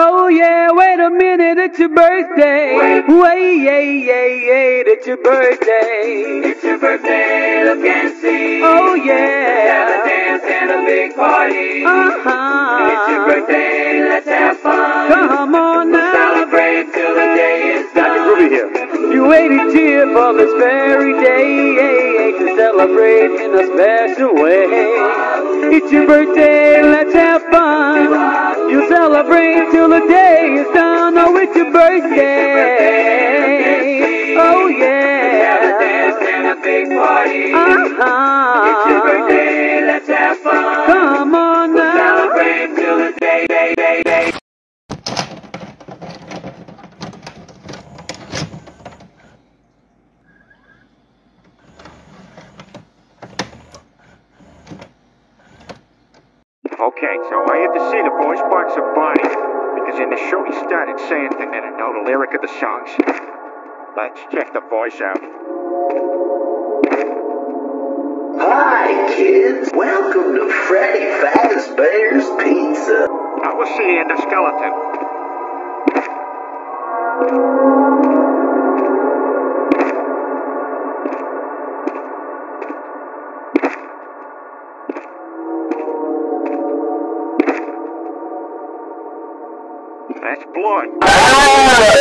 Oh yeah, wait a minute, it's your birthday. Wait, yay, yay, yay, it's your birthday. It's your birthday, look and see. Oh yeah. Let's Have a dance and a big party. Uh-huh. It's your birthday, let's have fun. Come on We'll now. celebrate till the day is done. Here. You waited here for this very day to celebrate in a special way. It's your birthday, let's have fun. You till the day is done. Oh, it's your birthday. Oh Have a yeah. dance and a big party. It's your Uh-huh. birthday, let's have fun. Come on We'll now. celebrate till the day, day, day, day. Okay, so I had to see the voice box of Bonnie in the show he started saying things and I know the lyric of the songs. Let's check the voice out. Hi, kids. Welcome to Freddy Fazbear's Pizza. Now we'll see the end of Skeleton. That's blood.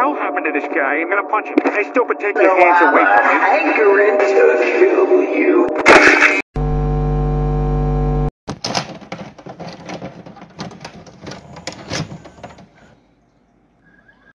Hell happened to this guy? I'm gonna punch him. Hey, stupid, take your hands I'm away from me. hankering to kill you.